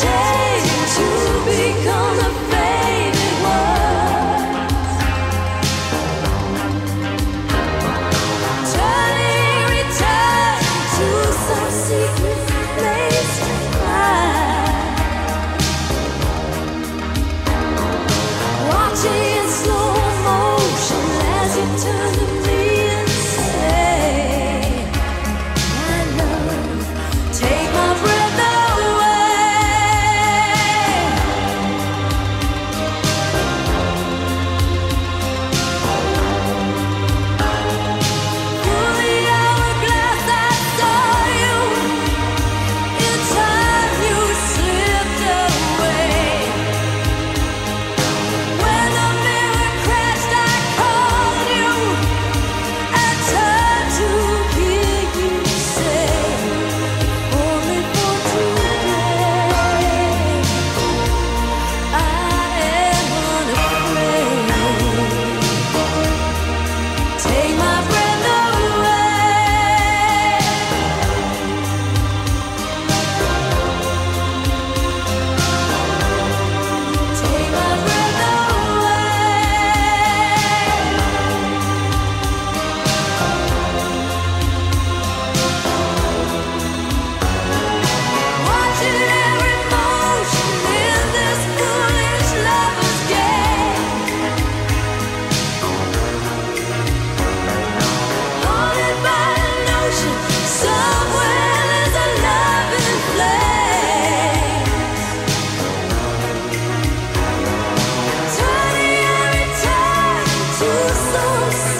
take to become a. so